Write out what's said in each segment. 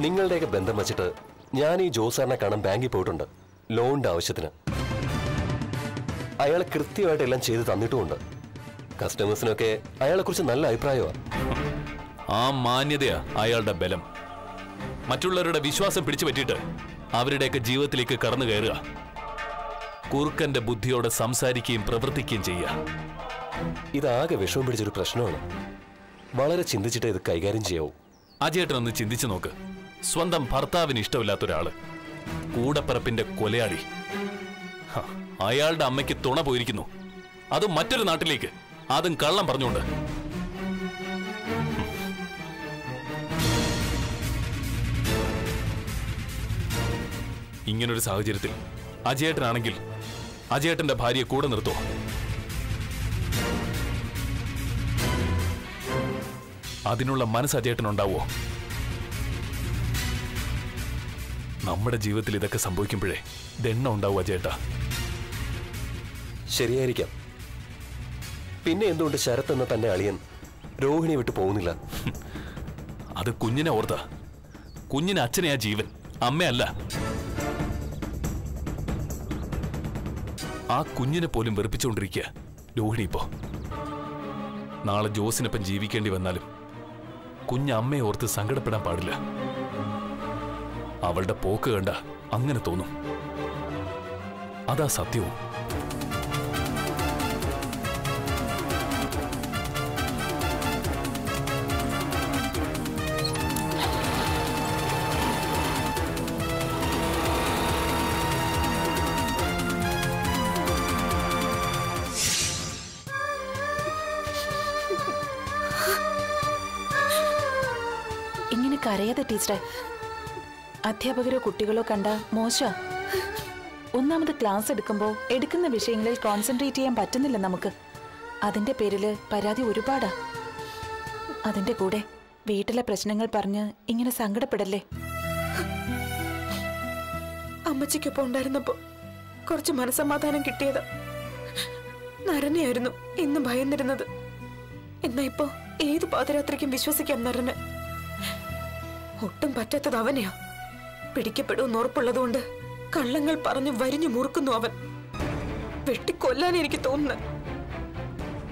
നിങ്ങളുടെയൊക്കെ ബന്ധം വെച്ചിട്ട് ഞാൻ ഈ ജോസാറിനെ കാണാൻ ബാങ്കിൽ പോയിട്ടുണ്ട് ലോണിന്റെ ആവശ്യത്തിന്. അയാൾ കൃത്യമായിട്ട് എല്ലാം ചെയ്ത് തന്നിട്ടുമുണ്ട്. കസ്റ്റമേഴ്സിനൊക്കെ അയാളെക്കുറിച്ച് നല്ല അഭിപ്രായമാണ് ആ മാന്യതയാ അയാളുടെ ബലം. മറ്റുള്ളവരുടെ വിശ്വാസം പിടിച്ചു പറ്റിയിട്ട് അവരുടെയൊക്കെ ജീവിതത്തിലേക്ക് കടന്നു കയറുക. കുറുക്കന്റെ ബുദ്ധിയോടെ സംസാരിക്കുകയും പ്രവർത്തിക്കുകയും ചെയ്യുക. ഇതാകെ വിഷമം പിടിച്ചൊരു പ്രശ്നമാണ്. വളരെ ചിന്തിച്ചിട്ട് ഇത് കൈകാര്യം ചെയ്യാവൂ. അജയേട്ടൻ ഒന്ന് ചിന്തിച്ചു നോക്ക്. സ്വന്തം ഭർത്താവിന് ഇഷ്ടമില്ലാത്ത ഒരാൾ കൂടപ്പറപ്പിന്റെ കൊലയാളി. അയാളുടെ അമ്മയ്ക്ക് തുണ പോയിരിക്കുന്നു. അതും മറ്റൊരു നാട്ടിലേക്ക്. അതും കള്ളം പറഞ്ഞുകൊണ്ട്. ഇങ്ങനൊരു സാഹചര്യത്തിൽ അജയേട്ടനാണെങ്കിൽ അജയേട്ടന്റെ ഭാര്യയെ കൂടെ നിർത്തുമോ അതിനുള്ള മനസ്സ് അജയേട്ടനുണ്ടാവോ? നമ്മുടെ ജീവിതത്തിൽ ഇതൊക്കെ സംഭവിക്കുമ്പോഴേ ദെണ്ണ ഉണ്ടാവുക ചേട്ടാ. ശരിയായിരിക്കാം. പിന്നെ എന്തുകൊണ്ട് ശരത് എന്ന തന്റെ അളിയൻ രോഹിണി വിട്ട് പോകുന്നില്ല? അത് കുഞ്ഞിനെ ഓർത്ത. കുഞ്ഞിന് അച്ഛനെയാ ജീവൻ അമ്മയല്ല. ആ കുഞ്ഞിനെ പോലും വെറുപ്പിച്ചുകൊണ്ടിരിക്കുക രോഹിണി ഇപ്പോ. നാളെ ജോസിനൊപ്പം ജീവിക്കേണ്ടി വന്നാലും കുഞ്ഞമ്മയെ ഓർത്ത് സങ്കടപ്പെടാൻ പാടില്ല. അവളുടെ പോക്ക് കണ്ട അങ്ങനെ തോന്നും. അതാ സത്യവും. ടീച്ചറെ അധ്യാപകരോ കുട്ടികളോ കണ്ട മോശ. ഒന്നാമത് ക്ലാസ് എടുക്കുമ്പോൾ എടുക്കുന്ന വിഷയങ്ങളിൽ കോൺസെൻട്രേറ്റ് ചെയ്യാൻ പറ്റുന്നില്ല നമുക്ക്. അതിന്റെ പേരിൽ പരാതി ഒരുപാടാ. അതിന്റെ കൂടെ വീട്ടിലെ പ്രശ്നങ്ങൾ പറഞ്ഞ് ഇങ്ങനെ സങ്കടപ്പെടല്ലേ? അമ്മച്ചിക്കൊപ്പം ഉണ്ടായിരുന്നപ്പോ കുറച്ച് മനസമാധാനം കിട്ടിയത്. നരനെയായിരുന്നു ഇന്ന് ഭയന്നിരുന്നത്. എന്നാ ഇപ്പോ ഏത് പാതിരാത്രിക്കും വിശ്വസിക്കാം നരന്? ഒട്ടും പറ്റാത്തത് അവനെയാ? പിടിക്കപ്പെടുമെന്ന് ഉറപ്പുള്ളതുകൊണ്ട് കള്ളങ്ങൾ പറഞ്ഞു വരിഞ്ഞു മുറുക്കുന്നു അവൻ. വെട്ടിക്കൊല്ലാൻ എനിക്ക് തോന്നുന്നു.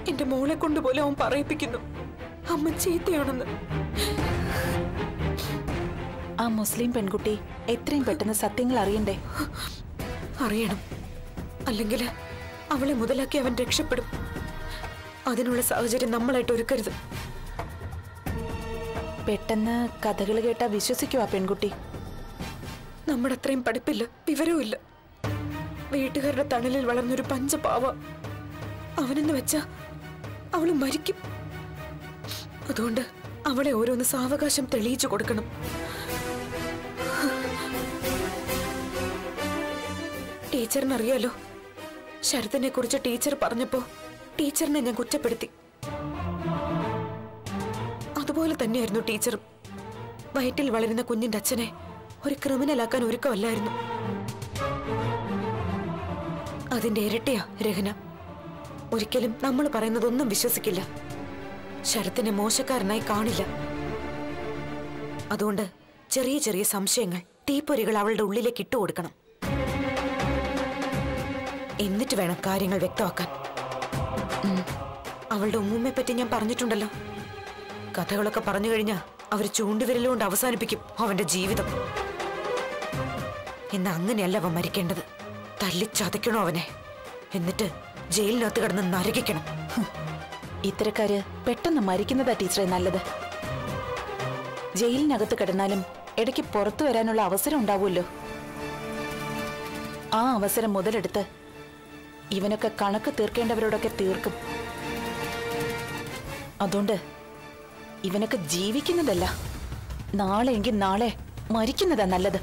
എന്റെ മോളെ കൊണ്ടുപോലെ പോലും അവൻ പറയിപ്പിക്കുന്നു. അമ്മ ചീത്തയാണെന്ന്. ആ മുസ്ലിം പെൺകുട്ടി എത്രയും പെട്ടെന്ന് സത്യങ്ങൾ അറിയണ്ടേ? അറിയണം. അല്ലെങ്കിൽ അവളെ മുതലാക്കി അവൻ രക്ഷപ്പെടും. അതിനുള്ള സാഹചര്യം നമ്മളായിട്ട് ഒരുക്കരുത്. പെട്ടെന്ന് കഥകൾ കേട്ടാ വിശ്വസിക്കോ ആ പെൺകുട്ടി. നമ്മുടെ അത്രയും പഠിപ്പില്ല വിവരവുമില്ല. വീട്ടുകാരുടെ തണലിൽ വളർന്നൊരു പഞ്ചപാവ. അവനെന്ന് വെച്ചാ അവൾ മരിക്കും. അതുകൊണ്ട് അവളെ ഓരോന്ന് സാവകാശം തെളിയിച്ചു കൊടുക്കണം. ടീച്ചറിനറിയാലോ? ശരത്തിനെ കുറിച്ച് ടീച്ചർ പറഞ്ഞപ്പോ ടീച്ചറിനെ ഞാൻ കുറ്റപ്പെടുത്തി. അതുപോലെ തന്നെയായിരുന്നു ടീച്ചറും. വയറ്റിൽ വളരുന്ന കുഞ്ഞിന്റെ അച്ഛനെ ഒരു ക്രിമിനലാക്കാൻ ഒരുക്കമല്ലായിരുന്നു. അതിന്റെ ഇരട്ടിയാ രഹന. ഒരിക്കലും നമ്മൾ പറയുന്നതൊന്നും വിശ്വസിക്കില്ല. ശരത്തിനെ മോശക്കാരനായി കാണില്ല. അതുകൊണ്ട് ചെറിയ ചെറിയ സംശയങ്ങൾ തീപ്പൊരികൾ അവളുടെ ഉള്ളിലേക്ക് ഇട്ടുകൊടുക്കണം എന്നിട്ട് വേണം കാര്യങ്ങൾ വ്യക്തമാക്കാൻ. അവളുടെ ഉമ്മൂമ്മയെ പറ്റി ഞാൻ പറഞ്ഞിട്ടുണ്ടല്ലോ. കഥകളൊക്കെ പറഞ്ഞു കഴിഞ്ഞാൽ അവർ ചൂണ്ടുവിരലുകൊണ്ട് അവസാനിപ്പിക്കും അവന്റെ ജീവിതം. ഇന്ന് അങ്ങനെയല്ല അവൻ മരിക്കേണ്ടത്. തല്ലിച്ചതയ്ക്കണോ അവനെ? എന്നിട്ട് ജയിലിനകത്ത് കിടന്ന് നരകിക്കണം. ഇത്തരക്കാര് പെട്ടെന്ന് മരിക്കുന്നതാ ടീച്ചറെ നല്ലത്. ജയിലിനകത്ത് കിടന്നാലും ഇടയ്ക്ക് പുറത്തു വരാനുള്ള അവസരം ഉണ്ടാവുമല്ലോ. ആ അവസരം മുതലെടുത്ത് ഇവനൊക്കെ കണക്ക് തീർക്കേണ്ടവരോടൊക്കെ തീർക്കും. അതുകൊണ്ട് ഇവനൊക്കെ ജീവിക്കുന്നതല്ല. നാളെ എങ്കിൽ നാളെ മരിക്കുന്നതാ നല്ലത്.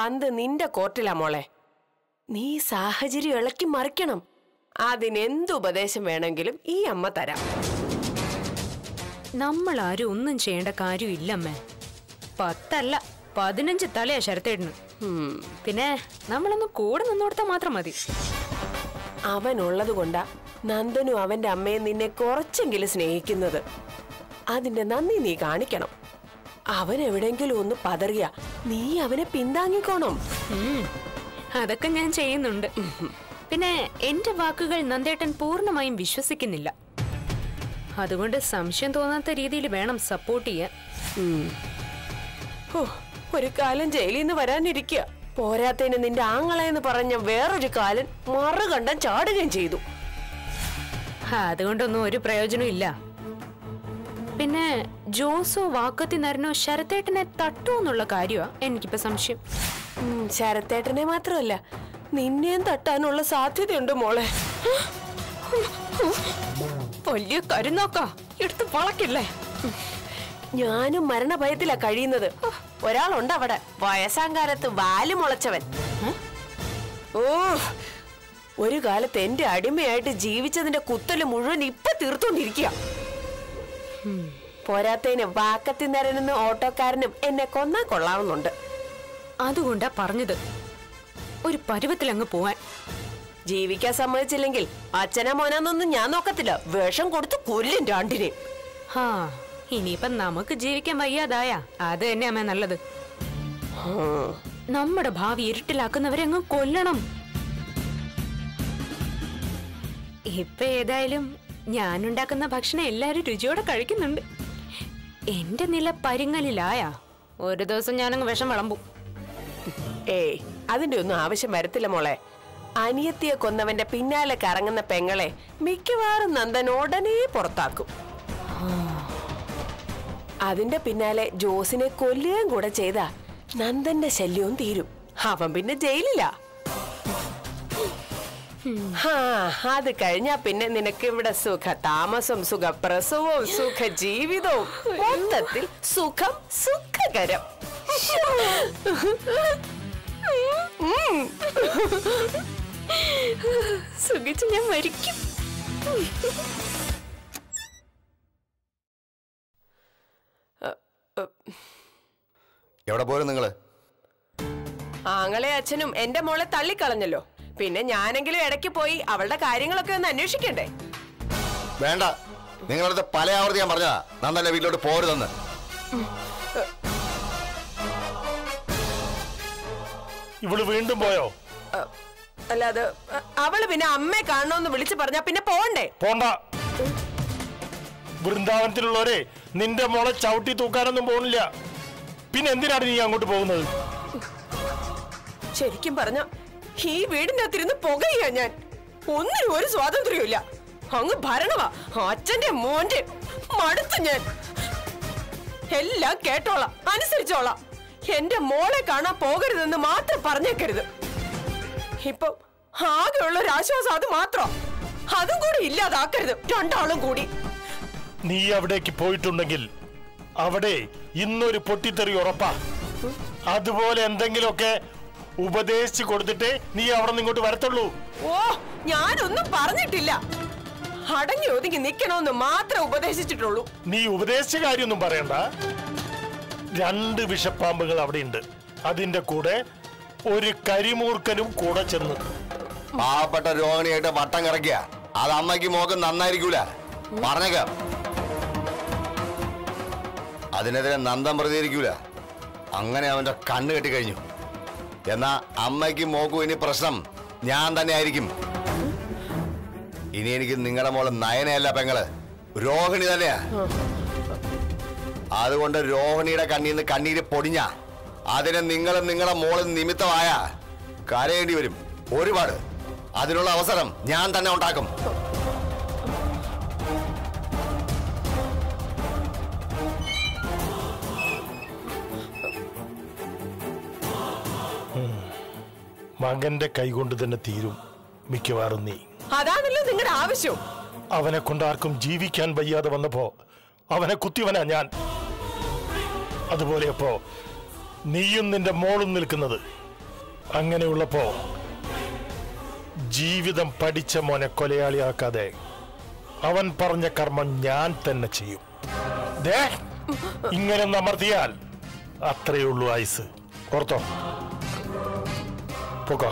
പന്ത് നിന്റെ കോർട്ടിലാ മോളെ. നീ സാഹചര്യം ഇളക്കി മറിക്കണം. അതിനെന്ത് ഉപദേശം വേണമെങ്കിലും ഈ അമ്മ തരാം. നമ്മൾ ആരും ഒന്നും ചെയ്യേണ്ട കാര്യമില്ല അമ്മേ പത്തല്ല പതിനഞ്ച് തലയാ ശരത്തേടിന് പിന്നെ നമ്മളൊന്ന് കൂടെ നിന്നോടത്താ മാത്രം മതി. അവൻ ഉള്ളത് കൊണ്ടാ നന്ദനും അവന്റെ അമ്മയും നിന്നെ കുറച്ചെങ്കിലും സ്നേഹിക്കുന്നത്. അതിന്റെ നന്ദി നീ കാണിക്കണം. അവൻ എവിടെങ്കിലും ഒന്ന് പതറിയ നീ അവനെ പിന്താങ്ങിക്കോണം. അതൊക്കെ ഞാൻ ചെയ്യുന്നുണ്ട്. പിന്നെ എന്റെ വാക്കുകൾ നന്ദേട്ടൻ പൂർണമായും വിശ്വസിക്കുന്നില്ല. അതുകൊണ്ട് സംശയം തോന്നാത്ത രീതിയിൽ വേണം സപ്പോർട്ട് ചെയ്യാൻ. ഒരു കാലം ജയിലിൽ നിന്ന് വരാനിരിക്കുക പോരാത്തതിന് നിന്റെ ആങ്ങളെന്ന് പറഞ്ഞ വേറൊരു കാലൻ മറുകണ്ടം ചാടുകയും ചെയ്തു. അതുകൊണ്ടൊന്നും ഒരു പ്രയോജനം ഇല്ല. പിന്നെ ജോസോ വാക്കത്തി നരനോ ശരത്തേട്ടനെ തട്ടു എന്നുള്ള കാര്യമാ എനിക്കിപ്പോ സംശയം. ശരത്തേട്ടനെ മാത്രമല്ല നിന്നെയും തട്ടാനുള്ള സാധ്യതയുണ്ട് മോളെ. വലിയ കരുന്നോക്കാ എടുത്ത് വളക്കില്ലേ ഞാനും മരണഭയത്തിലാ കഴിയുന്നത്. ഒരാളുണ്ട് അവിടെ വയസ്സാങ്കാലത്ത് വാൽ മുളച്ചവൻ. ഓ ഒരു കാലത്ത് എന്റെ അടിമയായിട്ട് ജീവിച്ചതിന്റെ കുത്തൽ മുഴുവൻ ഇപ്പൊ തീർത്തോണ്ടിരിക്കുക പോരാത്തതിന് വാക്കത്തി നരനെന്ന് ഓട്ടോക്കാരനും എന്നെ കൊന്നാ കൊള്ളാവുന്നുണ്ട്. അതുകൊണ്ടാ പറഞ്ഞത്. ഒരു പരുവത്തിൽ അങ്ങ് പോവാൻ. ജീവിക്കാൻ സമ്മതിച്ചില്ലെങ്കിൽ അച്ഛനാ മോനാന്നൊന്നും ഞാൻ നോക്കത്തില്ല. വേഷം കൊടുത്ത് കൊല്ലും രണ്ടിനെയും ഹാ ഇനിയിപ്പം നമുക്ക് ജീവിക്കാൻ വയ്യാതായ. അത് തന്നെ അമ്മ നല്ലത്. നമ്മുടെ ഭാവി ഇരുട്ടിലാക്കുന്നവരെ അങ്ങ് കൊല്ലണം. ഇപ്പൊ ഏതായാലും ഞാനുണ്ടാക്കുന്ന ഭക്ഷണം എല്ലാരും രുചിയോടെ കഴിക്കുന്നുണ്ട്. എന്റെ നില പരിങ്ങലിലായ. ഒരു ദിവസം ഞാനങ്ങ് വിഷം വിളമ്പും. ഏയ് അതിന്റെ ഒന്നും ആവശ്യം വരത്തില്ല മോളെ. അനിയത്തിയെ കൊന്നവന്റെ പിന്നാലെ കറങ്ങുന്ന പെങ്ങളെ മിക്കവാറും നന്ദൻ ഉടനെ പുറത്താക്കും. അതിന്റെ പിന്നാലെ ജോസിനെ കൊല്ലുകയും കൂടെ ചെയ്ത നന്ദന്റെ ശല്യവും തീരും. അവൻ പിന്നെ ജയിലിലാ. ഹാ അത് കഴിഞ്ഞാ പിന്നെ നിനക്ക് ഇവിടെ സുഖ താമസം സുഖ പ്രസവവും സുഖ ജീവിതവും. മൊത്തത്തിൽ സുഖം സുഖകരം. സുഖിച്ച് ഞാൻ മരിക്കും. എവിടെ പോരും നിങ്ങൾ? ആങ്ങളെ അച്ഛനും എന്റെ മോളെ തള്ളിക്കളഞ്ഞല്ലോ. പിന്നെ ഞാനെങ്കിലും ഇടയ്ക്ക് പോയി അവളുടെ കാര്യങ്ങളൊക്കെ ഒന്ന് അന്വേഷിക്കണ്ടേ? വേണ്ട. നിങ്ങളടുത്ത് പല ആവർത്തി ഞാൻ പറഞ്ഞതാ. നന്നല്ല വീട്ടിലോട്ട് പോരുതെന്ന്. ഇവൾ വീണ്ടും പോയോ? അല്ല അത് അവൾ പിന്നെ അമ്മയെ കാണണമെന്ന് വിളിച്ചു പറഞ്ഞാ പിന്നെ പോണ്ടേ? പോണ്ട. വൃന്ദാവനത്തിലുള്ളവരെ നിന്റെ മോളെ ചവിട്ടി തൂക്കാനൊന്നും പോണില്ല. പിന്നെ എന്തിനാണ് നീ അങ്ങോട്ട് പോകുന്നത്? ശരിക്കും പറഞ്ഞ ഈ വീടിന്റെ അകത്തിരുന്ന് പുകയാ ഞാൻ. ഒന്നിനും ഒരു സ്വാതന്ത്ര്യമില്ല അങ്ങ് ഭരണവാ. അച്ഛന്റെ മോന്റെ മടുത്തു ഞാൻ. എല്ലാം കേട്ടോളാം. അനുസരിച്ചോളാം. എന്റെ മോളെ കാണാൻ പോകരുതെന്ന് മാത്രം പറഞ്ഞേക്കരുത്. ഇപ്പൊ ആകെയുള്ള ഒരു ആശ്വാസം അത് മാത്രം. അതും കൂടി ഇല്ലാതാക്കരുത്. രണ്ടാളും കൂടി. നീ അവിടേക്ക് പോയിട്ടുണ്ടെങ്കിൽ അവിടെ ഇന്നൊരു പൊട്ടിത്തെറി ഉറപ്പാ. അതുപോലെ എന്തെങ്കിലുമൊക്കെ ഉപദേശിച്ചു കൊടുത്തിട്ടേ നീ അവിടെ ഇങ്ങോട്ട് വരത്തുള്ളൂ. ഓ ഞാനൊന്നും പറഞ്ഞിട്ടില്ല. അടങ്ങി ഒതുങ്ങി നിക്കണമെന്ന് മാത്രം ഉപദേശിച്ചിട്ടുള്ളൂ. നീ ഉപദേശിച്ച കാര്യമൊന്നും പറയണ്ട. രണ്ട് വിഷപ്പാമ്പുകൾ അവിടെയുണ്ട്. അതിന്റെ കൂടെ ഒരു കരിമൂർക്കനും കൂടെ ചെന്ന്. പാവപ്പെട്ട രോഹിണിയായിട്ട് വട്ടം കിടക്കുക അത് അമ്മയ്ക്ക് മോഹം നന്നായിരിക്കൂല. പറഞ്ഞേക്കാം. അതിനെതിരെ നന്ദം പ്രതികരിക്കൂല. അങ്ങനെ അവന്റെ കണ്ണ് കെട്ടി കെട്ടിക്കഴിഞ്ഞു. എന്നാ അമ്മയ്ക്ക് മോക്കും ഇനി പ്രശ്നം. ഞാൻ തന്നെ ആയിരിക്കും. ഇനി എനിക്ക് നിങ്ങളുടെ മോൾ നയനയല്ല പെങ്ങൾ. രോഹിണി തന്നെയാ. അതുകൊണ്ട് രോഹിണിയുടെ കണ്ണിൽ നിന്ന് കണ്ണീര് പൊടിഞ്ഞ. അതിന് നിങ്ങളും നിങ്ങളെ മോളിൽ നിമിത്തമായ കരയേണ്ടി വരും ഒരുപാട്. അതിനുള്ള അവസരം ഞാൻ തന്നെ ഉണ്ടാക്കും. മകന്റെ കൈകൊണ്ട് തന്നെ തീരും. മിക്കവാറും നീ. അതാണല്ലോ നിങ്ങളുടെ ആവശ്യം. അവനെ കൊണ്ട് ആർക്കും ജീവിക്കാൻ വയ്യാതെ വന്നപ്പോ അവനെ കുത്തിവനാ ഞാൻ. അതുപോലെയപ്പോ നീയും നിന്റെ മോളും നിൽക്കുന്നത്. അങ്ങനെയുള്ളപ്പോ ജീവിതം പഠിച്ച മോനെ കൊലയാളിയാക്കാതെ അവൻ പറഞ്ഞ കർമ്മം ഞാൻ തന്നെ ചെയ്യും. ദേ ഇങ്ങനെ നമർത്തിയാൽ അത്രയേ ഉള്ളൂ ആയുസ് ഓർത്തോ? പൊക്കോ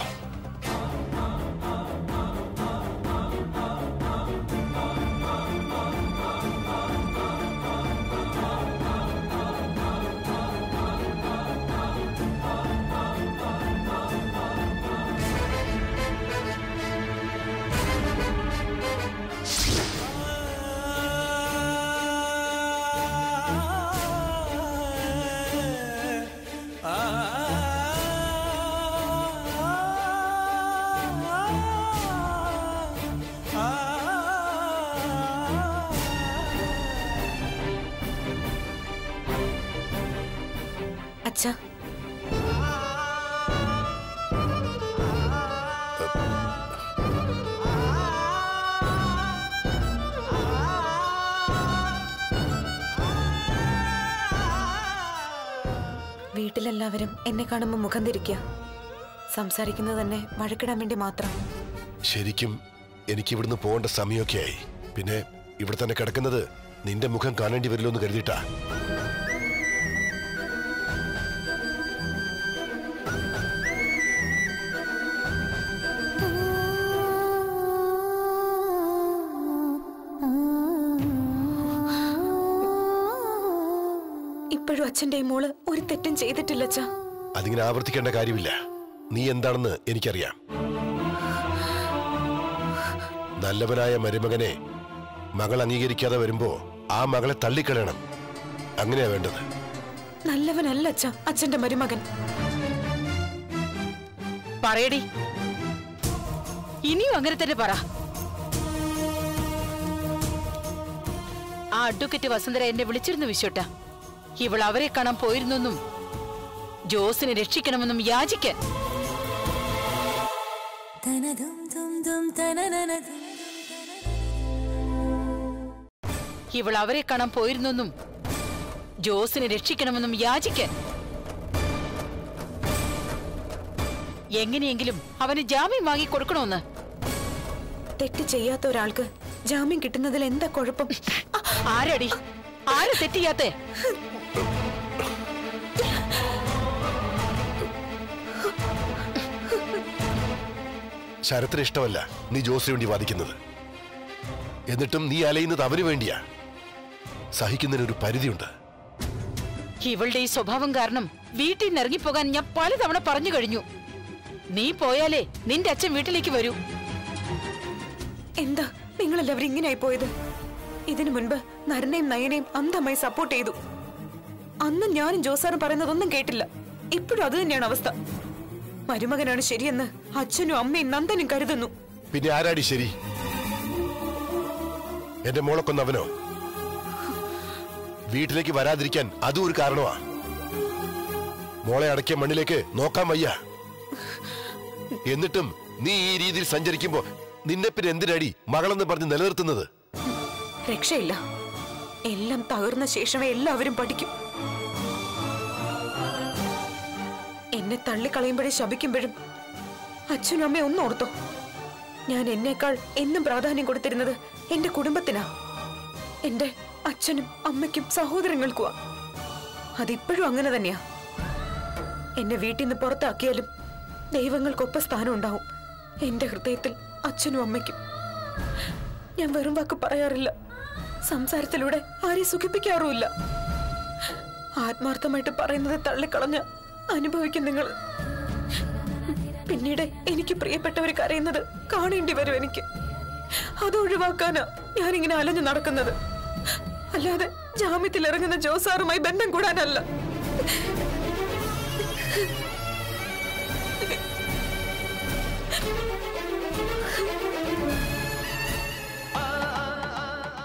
അച്ഛാ. വീട്ടിലെല്ലാവരും എന്നെ കാണുമ്പോൾ മുഖം തിരിക്കുക സംസാരിക്കുന്നത് തന്നെ വഴക്കിടാൻ വേണ്ടി മാത്രം. ശരിക്കും എനിക്ക് ഇവിടുന്ന് പോകേണ്ട സമയമൊക്കെ ആയി പിന്നെ ഇവിടെ തന്നെ കിടക്കുന്നത് നിന്റെ മുഖം കാണേണ്ടി വരില്ലോ എന്ന് കരുതിയിട്ടാ. അച്ഛന്റെ മോൾ ഒരു തെറ്റും ചെയ്തിട്ടില്ല അച്ഛാ അതിങ്ങനെ ആവർത്തിക്കേണ്ട കാര്യമില്ല. നീ എന്താണെന്ന് എനിക്കറിയാം. നല്ലവനായ മരുമകനെ മകൾ അംഗീകരിക്കാതെ വരുമ്പോ ആ മകളെ തള്ളിക്കളയണം. അങ്ങനെയാ വേണ്ടത്. നല്ലവനല്ല അച്ഛ അച്ഛന്റെ മരുമകൻ. പറയടി. ഇനിയും അങ്ങനെ തന്നെ പറ. ആ അഡ്വക്കേറ്റ് വസുന്ധര എന്നെ വിളിച്ചിരുന്നു വിശ്വട്ട. ഇവൾ അവരെ കാണാൻ പോയിരുന്നെന്നും ജോസിനെ രക്ഷിക്കണമെന്നും യാചിക്കാൻ. ഇവൾ അവരെ കാണാൻ പോയിരുന്നെന്നും ജോസിനെ രക്ഷിക്കണമെന്നും യാചിക്കാൻ. എങ്ങനെയെങ്കിലും അവന് ജാമ്യം വാങ്ങി കൊടുക്കണമെന്ന് തെറ്റ് ചെയ്യാത്ത ഒരാൾക്ക് ജാമ്യം കിട്ടുന്നതിൽ എന്താ കുഴപ്പം? ആരടി? ആരെ തെറ്റിയാത്തേ ശരത്തിന് ഇഷ്ടമല്ല നീ ജോസിന് വേണ്ടി വാദിക്കുന്നത്. എന്നിട്ടും നീ അലയുന്നത് അവന് വേണ്ടിയാ. സഹിക്കുന്നതിനൊരു പരിധിയുണ്ട്. ഇവളുടെ ഈ സ്വഭാവം കാരണം വീട്ടിൽ നിന്ന് ഇറങ്ങിപ്പോകാൻ ഞാൻ പലതവണ പറഞ്ഞു കഴിഞ്ഞു. നീ പോയാലേ നിന്റെ അച്ഛൻ വീട്ടിലേക്ക് വരൂ. എന്താ? നിങ്ങളെല്ലാവരും ഇങ്ങനെയായി പോയത്? ഇതിനു മുൻപ് നരനെയും നയനെയും അന്ധമായി സപ്പോർട്ട് ചെയ്തു. അന്ന് ഞാനും ജോസാറും പറയുന്നതൊന്നും കേട്ടില്ല. ഇപ്പോഴും അത് തന്നെയാണ് അവസ്ഥ. മരുമകനാണ് ശരിയെന്ന് അച്ഛനും അമ്മയും നന്ദനും കരുതുന്നു. പിന്നെ ആരാടി ശരി? എന്റെ മോളക്കൊന്നവനോ വീട്ടിലേക്ക് വരാതിരിക്കാൻ അതും ഒരു കാരണമാ. മോളെ അടക്കിയ മണ്ണിലേക്ക് നോക്കാൻ വയ്യ. എന്നിട്ടും നീ ഈ രീതിയിൽ സഞ്ചരിക്കുമ്പോ നിന്നെ പിന്നെ എന്തിനടി മകളെന്ന് പറഞ്ഞ് നിലനിർത്തുന്നത്? രക്ഷയില്ല. എല്ലാം തകർന്ന ശേഷമേ എല്ലാവരും പഠിക്കും. എന്നെ തള്ളിക്കളയുമ്പോഴും ശപിക്കുമ്പോഴും അച്ഛനും അമ്മയും ഒന്നും ഓർത്തോ. ഞാൻ എന്നേക്കാൾ എന്നും പ്രാധാന്യം കൊടുത്തിരുന്നത് എന്റെ കുടുംബത്തിനാ. എന്റെ അച്ഛനും അമ്മയ്ക്കും സഹോദരങ്ങൾക്കുവാ. അതിപ്പോഴും അങ്ങനെ തന്നെയാ. എന്നെ വീട്ടിൽ നിന്ന് പുറത്താക്കിയാലും ദൈവങ്ങൾക്കൊപ്പം സ്ഥാനം ഉണ്ടാവും എന്റെ ഹൃദയത്തിൽ അച്ഛനും അമ്മയ്ക്കും. ഞാൻ വെറും വാക്ക് പറയാറില്ല. സംസാരത്തിലൂടെ ആരെയും സുഖിപ്പിക്കാറുമില്ല. ആത്മാർത്ഥമായിട്ട് പറയുന്നത് തള്ളിക്കളഞ്ഞ് അനുഭവിക്കും നിങ്ങൾ. പിന്നീട് എനിക്ക് പ്രിയപ്പെട്ടവർ കരയുന്നത് കാണേണ്ടി വരും എനിക്ക്. അത് ഒഴിവാക്കാനാ ഞാനിങ്ങനെ അലഞ്ഞു നടക്കുന്നത്. അല്ലാതെ ജാമ്യത്തിൽ ഇറങ്ങുന്ന ജോസാറുമായി ബന്ധം കൂടാനല്ല.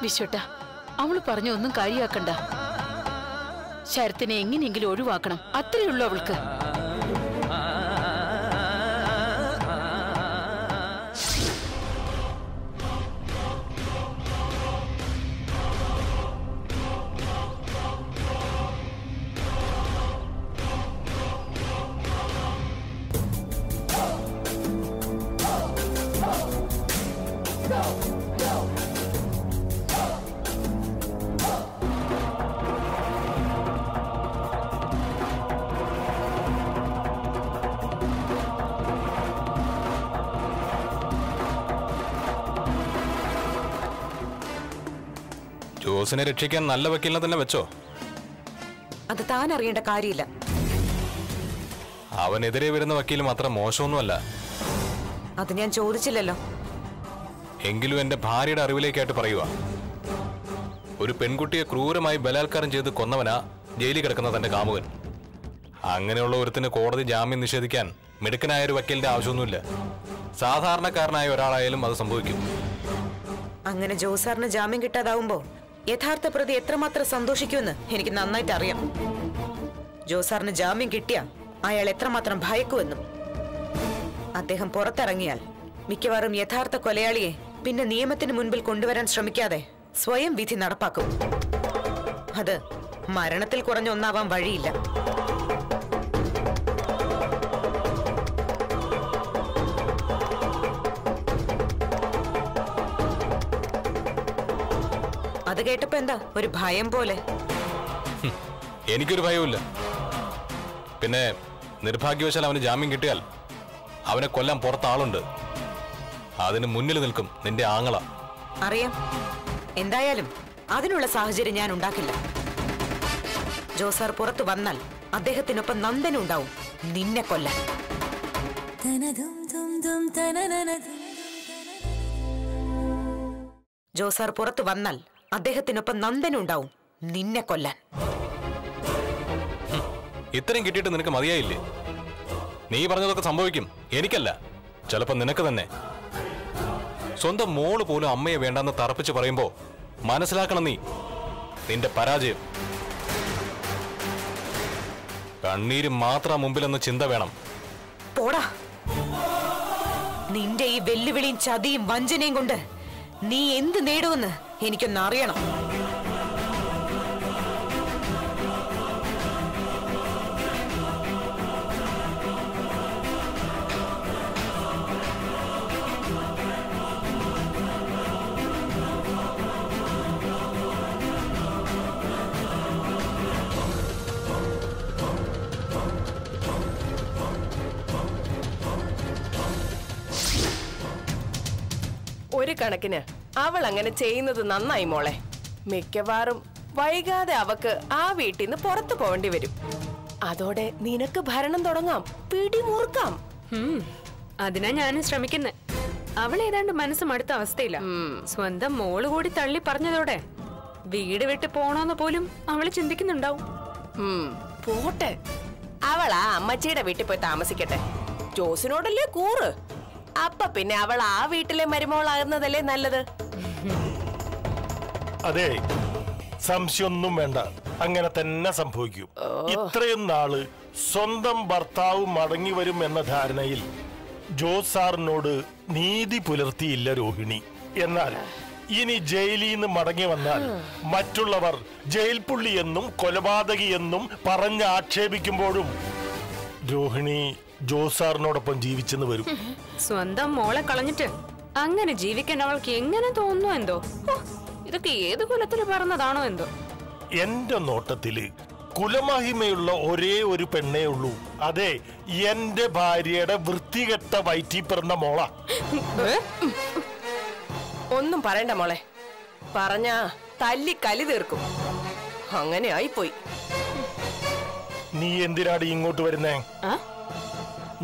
വിശ്വട്ട അവൾ പറഞ്ഞൊന്നും കാര്യമാക്കണ്ട ശരത്തിനെ എങ്ങനെയെങ്കിലും ഒഴിവാക്കണം. അത്രയുള്ളൂ അവൾക്ക്. Go! ജോസിനെ രക്ഷിക്കാൻ നല്ല വക്കീലിനെ തന്നെ വെച്ചോ? അത് താൻ അറിയേണ്ട കാര്യമില്ല. അവനെതിരെ വരുന്ന വക്കീൽ മാത്രം മോശമൊന്നുമല്ല. അത് ഞാൻ ചോദിച്ചില്ലല്ലോ. എങ്കിലും എന്റെ ഭാര്യയുടെ അറിവിലേക്കായിട്ട് പറയുക ഒരു പെൺകുട്ടിയെ ക്രൂരമായി ബലാത്കാരം ചെയ്ത് കൊന്നവനാ ജയിലിൽ കിടക്കുന്ന തന്റെ കാമുകൻ. അങ്ങനെയുള്ള ഒരുത്തിന് കോടതി ജാമ്യം നിഷേധിക്കാൻ മിടുക്കനായ ഒരു വക്കീലിന്റെ ആവശ്യമൊന്നുമില്ല. സാധാരണക്കാരനായ ഒരാളായാലും അത് സംഭവിക്കും. അങ്ങനെ ജോസാറിന് ജാമ്യം കിട്ടാതാവുമ്പോ യഥാർത്ഥ പ്രതി എത്രമാത്രം സന്തോഷിക്കുമെന്ന് എനിക്ക് നന്നായിട്ട് അറിയാം. ജോസാറിന് ജാമ്യം കിട്ടിയ അയാൾ എത്രമാത്രം ഭയക്കുമെന്നും. അദ്ദേഹം പുറത്തിറങ്ങിയാൽ മിക്കവാറും യഥാർത്ഥ കൊലയാളിയെ പിന്നെ നിയമത്തിന് മുൻപിൽ കൊണ്ടുവരാൻ ശ്രമിക്കാതെ സ്വയം വിധി നടപ്പാക്കും. അത് മരണത്തിൽ കുറഞ്ഞൊന്നാവാൻ വഴിയില്ല. അത് കേട്ടപ്പോ എന്താ ഒരു ഭയം പോലെ? എനിക്കൊരു ഭയവുമില്ല. പിന്നെ നിർഭാഗ്യവശാൽ അവന് ജാമ്യം കിട്ടിയാൽ അവനെ കൊല്ലാൻ പുറത്ത് ആളുണ്ട്. അതിന് മുന്നിൽ നിൽക്കും നിന്റെ ആങ്ങള. അറിയാം. എന്തായാലും അതിനുള്ള സാഹചര്യം ഞാൻ ഉണ്ടാക്കില്ല. ജോസാർ പുറത്തു വന്നാൽ അദ്ദേഹത്തിനൊപ്പം നന്ദനും ഉണ്ടാവും. നിന്നെ കൊല്ലാൻ. ജോസാർ പുറത്തു വന്നാൽ അദ്ദേഹത്തിനൊപ്പം നന്ദനുണ്ടാവും. നിന്നെ കൊല്ലാൻ. ഇത്രയും കിട്ടിയിട്ട് നിനക്ക് മതിയായില്ലേ? നീ പറഞ്ഞതൊക്കെ സംഭവിക്കും. എനിക്കല്ല. ചിലപ്പോ നിനക്ക് തന്നെ. സ്വന്തം മോൾ പോലും അമ്മയെ വേണ്ടെന്ന് തറപ്പിച്ച് പറയുമ്പോ മനസ്സിലാക്കണം നീ. നിന്റെ പരാജയം. കണ്ണീര് മാത്രം മുമ്പിലെന്ന് ചിന്ത വേണം. പോടാ. നിന്റെ ഈ വെല്ലുവിളിയും ചതിയും വഞ്ചനയും കൊണ്ട് നീ എന്ത് നേടുമെന്ന് എനിക്കൊന്ന് കണക്കിന് അവൾ അങ്ങനെ ചെയ്യുന്നത് നന്നായി മോളെ. മിക്കവാറും വൈകാതെ അവക്ക് ആ വീട്ടിൽ നിന്ന് പുറത്തു പോവേണ്ടി വരും. അതോടെ നിനക്ക് ഭരണം തുടങ്ങാം. പിടിമുറുക്കാം അതിനാ ഞാനും ശ്രമിക്കുന്നത് അവൾ ഏതാണ്ട് മനസ്സ് മടുത്ത അവസ്ഥയില്ല സ്വന്തം മോൾ കൂടി തള്ളി പറഞ്ഞതോടെ വീട് വിട്ട് പോണോന്ന് പോലും അവൾ ചിന്തിക്കുന്നുണ്ടാവും. പോട്ടെ. അവൾ ആ അമ്മച്ചിയുടെ വീട്ടിൽ പോയി താമസിക്കട്ടെ. ജോസിനോടല്ലേ കൂറ്? അപ്പൊ പിന്നെ അവൾ ആ വീട്ടിലെ മരുമോളാകുന്നതല്ലേ നല്ലത്? അതെ സംശയമൊന്നും വേണ്ട. അങ്ങനെ തന്നെ സംഭവിക്കും. ഇത്രയും നാൾ സ്വന്തം ഭർത്താവ് മടങ്ങി വരും എന്ന ധാരണയിൽ ജോസ് സാറിനോട് നീതി പുലർത്തിയില്ല രോഹിണി. എന്നാൽ ഇനി ജയിലിൽ നിന്ന് മടങ്ങി വന്നാൽ മറ്റുള്ളവർ ജയിൽ പുള്ളി എന്നും കൊലപാതകി എന്നും പറഞ്ഞ് ആക്ഷേപിക്കുമ്പോഴും രോഹിണി ജോസ് സാറിനോടൊപ്പം ജീവിച്ചെന്ന് വരും. സ്വന്തം മോളെ കളഞ്ഞിട്ട് അങ്ങനെ ജീവിക്കാൻ അവൾക്ക് എങ്ങനെ തോന്നുന്നു എന്തോ? ഇതൊക്കെ ഏത് കുലത്തിൽ പറഞ്ഞതാണോ എന്തോ? എന്റെ നോട്ടത്തിൽ കുലമഹിമയുള്ള ഒരേ ഒരു പെണ്ണേ ഉള്ളൂ. അതെ എന്റെ ഭാര്യയുടെ വൃത്തികെട്ട വയറ്റി പിറന്ന മോള. ഒന്നും പറയണ്ട മോളെ. പറഞ്ഞാ തല്ലി കലി തീർക്കും. അങ്ങനെ ആയിപ്പോയി. നീ എന്തിനാടി ഇങ്ങോട്ട് വരുന്നേ? ആ?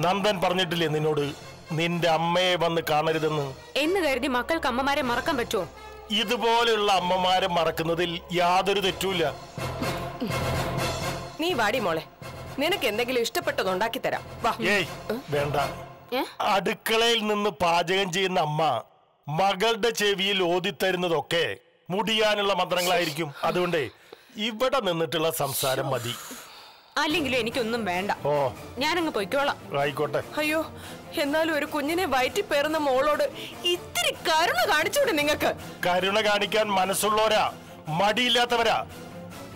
നന്ദൻ പറഞ്ഞിട്ടില്ലേ നിന്നോട്? നിന്റെ അമ്മയെ വന്ന് കാണരുതെന്ന്. എന്ന് കരുതി മക്കൾക്ക് അമ്മമാരെ മറക്കാൻ പറ്റുമോ? ഇതുപോലെയുള്ള അമ്മമാരെ മറക്കുന്നതിൽ യാതൊരു തെറ്റുമില്ല. നീ വാടി മോളെ. നിനക്ക് എന്തെങ്കിലും ഇഷ്ടപ്പെട്ടത് ഉണ്ടാക്കി തരാം. ഏയ് വേണ്ട. അടുക്കളയിൽ നിന്ന് പാചകം ചെയ്യുന്ന അമ്മ മകളുടെ ചെവിയിൽ ഓതിത്തരുന്നതൊക്കെ മുടിയാനുള്ള മന്ത്രങ്ങളായിരിക്കും. അതുകൊണ്ട് ഇവിടെ നിന്നിട്ടുള്ള സംസാരം മതി. അല്ലെങ്കിലും എനിക്കൊന്നും വേണ്ട. ഓ. ഞാനങ്ങ് പൊയ്ക്കോളാം. ആയിക്കോട്ടെ. അയ്യോ എന്നാലും ഒരു കുഞ്ഞിനെ വയറ്റി പേർന്ന മോളോട് ഇത്തിരി കരുണ കാണിച്ചൂടെ നിങ്ങക്ക് കരുണ കാണിക്കാൻ മനസ്സുള്ളവരാ മടിയില്ലാത്തവരാ.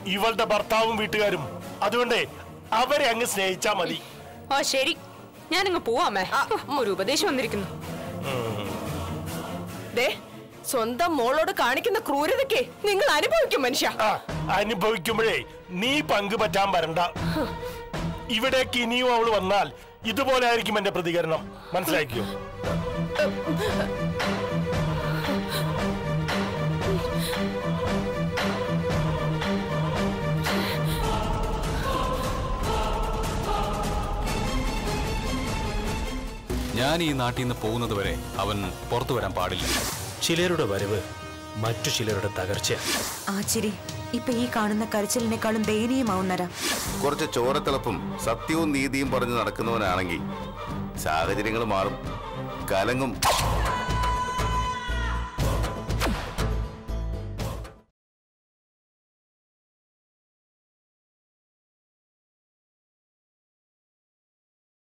ഇവളുടെ ഭർത്താവും വീട്ടുകാരും. അതുകൊണ്ട് അവരെ അങ്ങ് സ്നേഹിച്ചാ മതി. ഓ ശരി. ഞാനങ്ങ് പോവാമേ ഒരു ഉപദേശം വന്നിരിക്കുന്നു. ദേ സ്വന്തം മോളോട് കാണിക്കുന്ന ക്രൂരതയ്ക്ക് നിങ്ങൾ അനുഭവിക്കും മനുഷ്യ. അനുഭവിക്കുമ്പോഴേ നീ പങ്കു പറ്റാൻ വരണ്ട. ഇവിടേക്ക് ഇനിയും അവൾ വന്നാൽ ഇതുപോലെ ആയിരിക്കും എന്റെ പ്രതികരണം. മനസ്സിലാക്കിയോ ഞാൻ ഈ നാട്ടിൽ നിന്ന് പോകുന്നത് വരെ അവൻ പുറത്തു വരാൻ പാടില്ല. ചിലരുടെ വരവ് മറ്റു ചിലരുടെ തകർച്ച ആച്ചിരി ചിരി. ഇപ്പൊ ഈ കാണുന്ന കരച്ചിലിനേക്കാളും ദയനീയമാവുന്നരാ. കുറച്ച് ചോരത്തിളപ്പും സത്യവും നീതിയും പറഞ്ഞ് നടക്കുന്നവനാണെങ്കിൽ സാഹചര്യങ്ങൾ മാറും. കലങ്ങും.